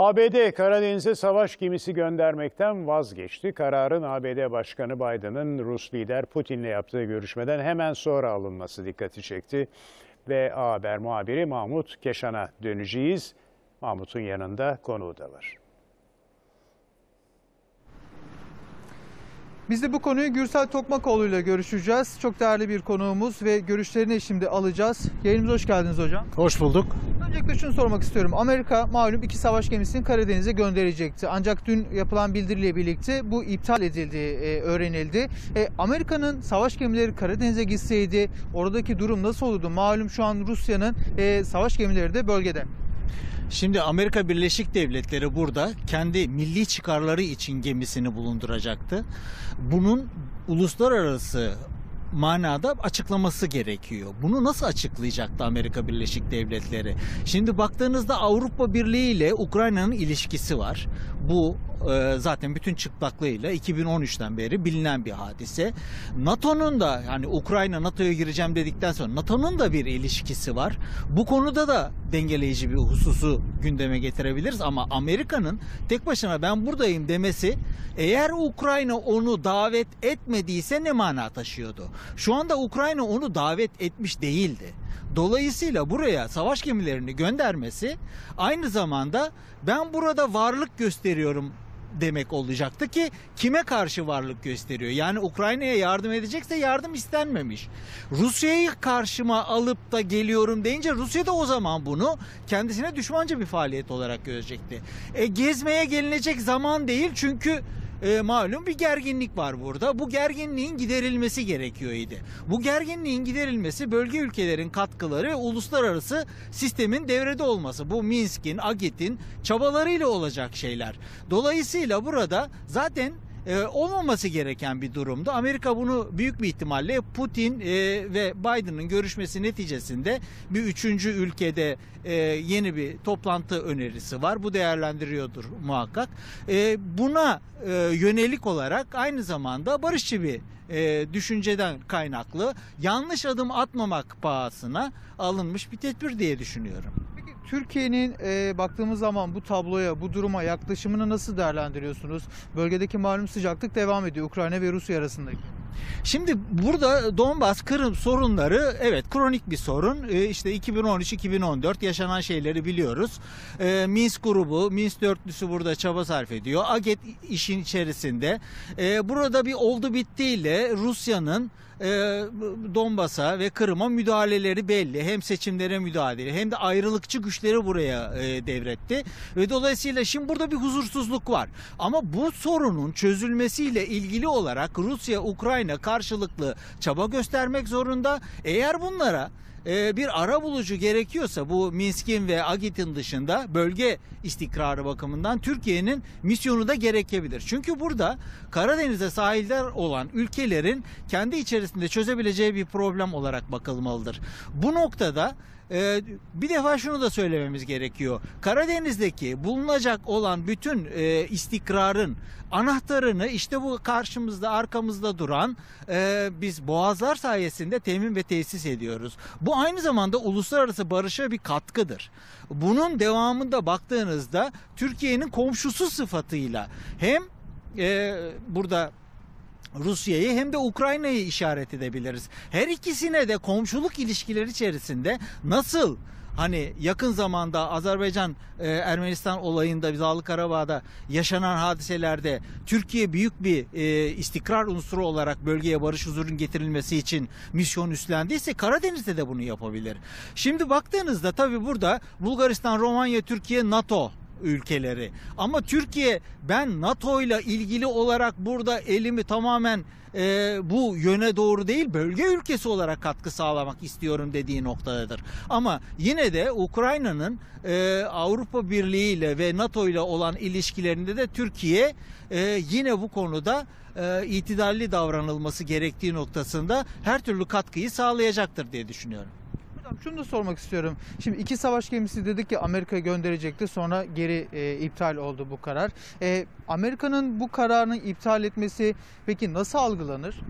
ABD Karadeniz'e savaş gemisi göndermekten vazgeçti. Kararın ABD Başkanı Biden'ın Rus lider Putin'le yaptığı görüşmeden hemen sonra alınması dikkati çekti. Ve A Haber muhabiri Mahmut Keşan'a döneceğiz. Mahmut'un yanında konuğu da var. Biz de bu konuyu Gürsel Tokmakoğlu ile görüşeceğiz. Çok değerli bir konuğumuz ve görüşlerini şimdi alacağız. Yayınımıza hoş geldiniz hocam. Hoş bulduk. Öncelikle şunu sormak istiyorum. Amerika malum iki savaş gemisini Karadeniz'e gönderecekti. Ancak dün yapılan bildiriyle birlikte bu iptal edildiği e, öğrenildi. E, Amerika'nın savaş gemileri Karadeniz'e gitseydi oradaki durum nasıl olurdu? Malum şu an Rusya'nın e, savaş gemileri de bölgede. Şimdi Amerika Birleşik Devletleri burada kendi milli çıkarları için gemisini bulunduracaktı. Bunun uluslararası manada açıklaması gerekiyor. Bunu nasıl açıklayacaktı Amerika Birleşik Devletleri? Şimdi baktığınızda Avrupa Birliği ile Ukrayna'nın ilişkisi var. Bu e, zaten bütün çıplaklığıyla 2013'ten beri bilinen bir hadise. NATO'nun da yani Ukrayna NATO'ya gireceğim dedikten sonra NATO'nun da bir ilişkisi var. Bu konuda da dengeleyici bir hususu gündeme getirebiliriz ama Amerika'nın tek başına ben buradayım demesi eğer Ukrayna onu davet etmediyse ne mana taşıyordu? Şu anda Ukrayna onu davet etmiş değildi. Dolayısıyla buraya savaş gemilerini göndermesi aynı zamanda ben burada varlık gösteriyorum demek olacaktı ki kime karşı varlık gösteriyor? Yani Ukrayna'ya yardım edecekse yardım istenmemiş. Rusya'yı karşıma alıp da geliyorum deyince Rusya da o zaman bunu kendisine düşmanca bir faaliyet olarak görecekti. E, gezmeye gelinecek zaman değil çünkü e, malum bir gerginlik var burada. Bu gerginliğin giderilmesi gerekiyor idi. Bu gerginliğin giderilmesi bölge ülkelerin katkıları uluslararası sistemin devrede olması. Bu Minsk'in, Agit'in çabalarıyla olacak şeyler. Dolayısıyla burada zaten e, olmaması gereken bir durumda. Amerika bunu büyük bir ihtimalle Putin e, ve Biden'ın görüşmesi neticesinde bir üçüncü ülkede e, yeni bir toplantı önerisi var. Bu değerlendiriyordur muhakkak. E, buna e, yönelik olarak aynı zamanda barışçı bir e, düşünceden kaynaklı yanlış adım atmamak pahasına alınmış bir tedbir diye düşünüyorum. Türkiye'nin e, baktığımız zaman bu tabloya, bu duruma yaklaşımını nasıl değerlendiriyorsunuz? Bölgedeki malum sıcaklık devam ediyor Ukrayna ve Rusya arasındaki. Şimdi burada Donbas, Kırım sorunları evet kronik bir sorun. Ee, işte 2013-2014 yaşanan şeyleri biliyoruz. Ee, Minsk grubu, Minsk dörtlüsü burada çaba sarf ediyor. Aget işin içerisinde. Ee, burada bir oldu bittiyle Rusya'nın e, Donbas'a ve Kırım'a müdahaleleri belli. Hem seçimlere müdahale hem de ayrılıkçı güçleri buraya e, devretti. Ve dolayısıyla şimdi burada bir huzursuzluk var. Ama bu sorunun çözülmesiyle ilgili olarak Rusya, Ukrayna karşılıklı çaba göstermek zorunda. Eğer bunlara e, bir ara bulucu gerekiyorsa bu Minsk'in ve Agit'in dışında bölge istikrarı bakımından Türkiye'nin misyonu da gerekebilir. Çünkü burada Karadeniz'e sahiller olan ülkelerin kendi içerisinde çözebileceği bir problem olarak bakılmalıdır. Bu noktada ee, bir defa şunu da söylememiz gerekiyor. Karadeniz'deki bulunacak olan bütün e, istikrarın anahtarını işte bu karşımızda arkamızda duran e, biz boğazlar sayesinde temin ve tesis ediyoruz. Bu aynı zamanda uluslararası barışa bir katkıdır. Bunun devamında baktığınızda Türkiye'nin komşusu sıfatıyla hem e, burada Rusya'yı hem de Ukrayna'yı işaret edebiliriz. Her ikisine de komşuluk ilişkileri içerisinde nasıl hani yakın zamanda Azerbaycan e, Ermenistan olayında Dağlık Karabağ'da yaşanan hadiselerde Türkiye büyük bir e, istikrar unsuru olarak bölgeye barış huzurun getirilmesi için misyon üstlendiyse Karadeniz'de de bunu yapabilir. Şimdi baktığınızda tabi burada Bulgaristan, Romanya, Türkiye, NATO ülkeleri. Ama Türkiye ben NATO ile ilgili olarak burada elimi tamamen e, bu yöne doğru değil bölge ülkesi olarak katkı sağlamak istiyorum dediği noktadadır. Ama yine de Ukrayna'nın e, Avrupa Birliği ile ve NATO ile olan ilişkilerinde de Türkiye e, yine bu konuda e, itidalli davranılması gerektiği noktasında her türlü katkıyı sağlayacaktır diye düşünüyorum. Hocam şunu da sormak istiyorum. Şimdi iki savaş gemisi dedik ki Amerika'ya gönderecekti. Sonra geri e, iptal oldu bu karar. E, Amerika'nın bu kararını iptal etmesi peki nasıl algılanır?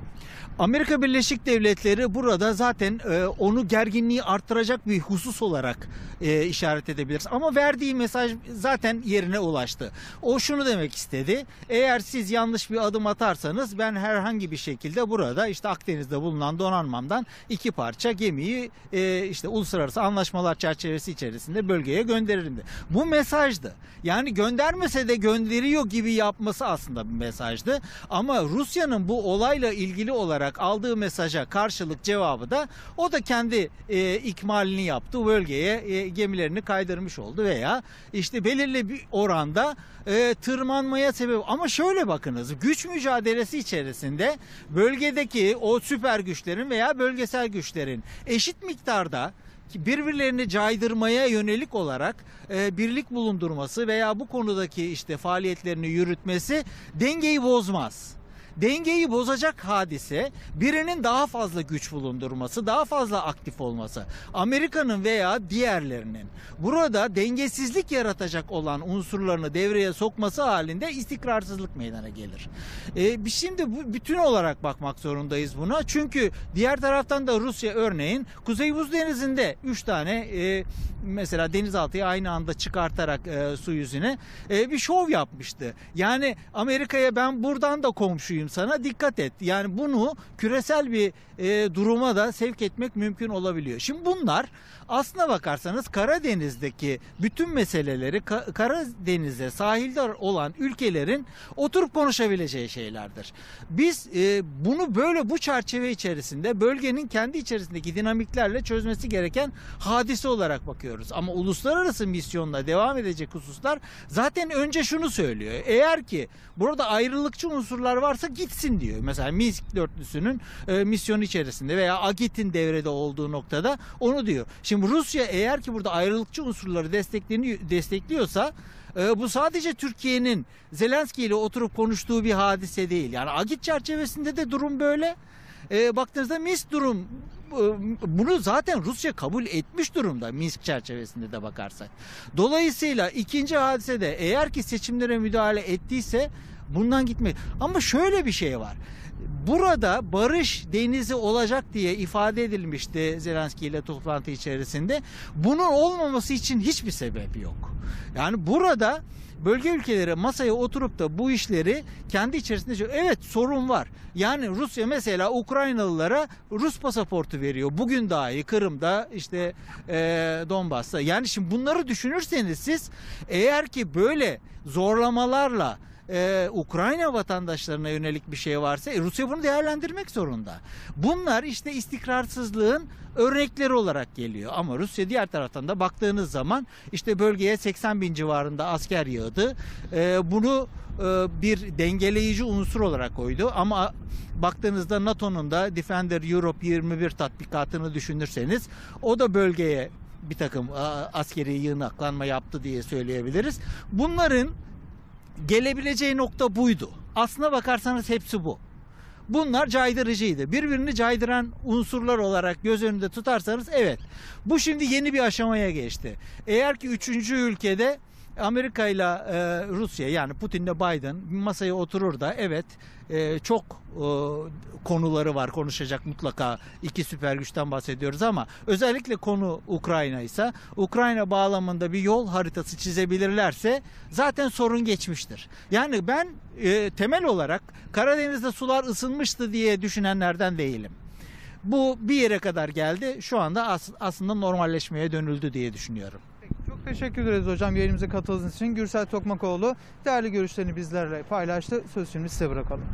Amerika Birleşik Devletleri burada zaten e, onu gerginliği arttıracak bir husus olarak e, işaret edebiliriz. Ama verdiği mesaj zaten yerine ulaştı. O şunu demek istedi. Eğer siz yanlış bir adım atarsanız ben herhangi bir şekilde burada işte Akdeniz'de bulunan donanmamdan iki parça gemiyi e, işte uluslararası anlaşmalar çerçevesi içerisinde bölgeye gönderirim de. Bu mesajdı. Yani göndermese de gönderiyor gibi yapması aslında bir mesajdı. Ama Rusya'nın bu olayla ilgili olarak aldığı mesaja karşılık cevabı da o da kendi e, ikmalini yaptı. Bölgeye e, gemilerini kaydırmış oldu veya işte belirli bir oranda e, tırmanmaya sebep. Ama şöyle bakınız güç mücadelesi içerisinde bölgedeki o süper güçlerin veya bölgesel güçlerin eşit miktarda ki birbirlerini caydırmaya yönelik olarak e, birlik bulundurması veya bu konudaki işte faaliyetlerini yürütmesi dengeyi bozmaz. Dengeyi bozacak hadise birinin daha fazla güç bulundurması, daha fazla aktif olması. Amerika'nın veya diğerlerinin burada dengesizlik yaratacak olan unsurlarını devreye sokması halinde istikrarsızlık meydana gelir. E, şimdi bu bütün olarak bakmak zorundayız buna. Çünkü diğer taraftan da Rusya örneğin Kuzey Buz Denizi'nde 3 tane e, mesela denizaltıyı aynı anda çıkartarak e, su yüzüne e, bir şov yapmıştı. Yani Amerika'ya ben buradan da komşuyum sana dikkat et. Yani bunu küresel bir e, duruma da sevk etmek mümkün olabiliyor. Şimdi bunlar aslına bakarsanız Karadeniz'deki bütün meseleleri Ka- Karadeniz'e sahilde olan ülkelerin oturup konuşabileceği şeylerdir. Biz e, bunu böyle bu çerçeve içerisinde bölgenin kendi içerisindeki dinamiklerle çözmesi gereken hadise olarak bakıyoruz. Ama uluslararası misyonla devam edecek hususlar zaten önce şunu söylüyor. Eğer ki burada ayrılıkçı unsurlar varsa gitsin diyor. Mesela Minsk dörtlüsünün e, misyonu içerisinde veya AGİT'in devrede olduğu noktada onu diyor. Şimdi Rusya eğer ki burada ayrılıkçı unsurları destekliyorsa e, bu sadece Türkiye'nin Zelenski ile oturup konuştuğu bir hadise değil. Yani AGİT çerçevesinde de durum böyle. E, baktığınızda Minsk durum e, bunu zaten Rusya kabul etmiş durumda Minsk çerçevesinde de bakarsak. Dolayısıyla ikinci hadisede eğer ki seçimlere müdahale ettiyse bundan gitmek. Ama şöyle bir şey var. Burada barış denizi olacak diye ifade edilmişti Zelenski ile toplantı içerisinde. Bunun olmaması için hiçbir sebep yok. Yani burada bölge ülkeleri masaya oturup da bu işleri kendi içerisinde evet sorun var. Yani Rusya mesela Ukraynalılara Rus pasaportu veriyor. Bugün dahi Kırım'da işte e, Donbas'ta. Yani şimdi bunları düşünürseniz siz eğer ki böyle zorlamalarla e, Ukrayna vatandaşlarına yönelik bir şey varsa e, Rusya bunu değerlendirmek zorunda. Bunlar işte istikrarsızlığın örnekleri olarak geliyor. Ama Rusya diğer taraftan da baktığınız zaman işte bölgeye 80 bin civarında asker yığdı. E, bunu e, bir dengeleyici unsur olarak koydu. Ama baktığınızda NATO'nun da Defender Europe 21 tatbikatını düşünürseniz o da bölgeye bir takım askeri yığınaklanma yaptı diye söyleyebiliriz. Bunların gelebileceği nokta buydu. Aslına bakarsanız hepsi bu. Bunlar caydırıcıydı. Birbirini caydıran unsurlar olarak göz önünde tutarsanız evet. Bu şimdi yeni bir aşamaya geçti. Eğer ki üçüncü ülkede Amerika ile Rusya yani Putin ile Biden masaya oturur da evet e, çok e, konuları var konuşacak mutlaka iki süper güçten bahsediyoruz ama özellikle konu Ukrayna ise Ukrayna bağlamında bir yol haritası çizebilirlerse zaten sorun geçmiştir. Yani ben e, temel olarak Karadeniz'de sular ısınmıştı diye düşünenlerden değilim. Bu bir yere kadar geldi. Şu anda as- aslında normalleşmeye dönüldü diye düşünüyorum. Çok teşekkür ederiz hocam yayınımıza katıldığınız için. Gürsel Tokmakoğlu değerli görüşlerini bizlerle paylaştı. Söz şimdi size bırakalım.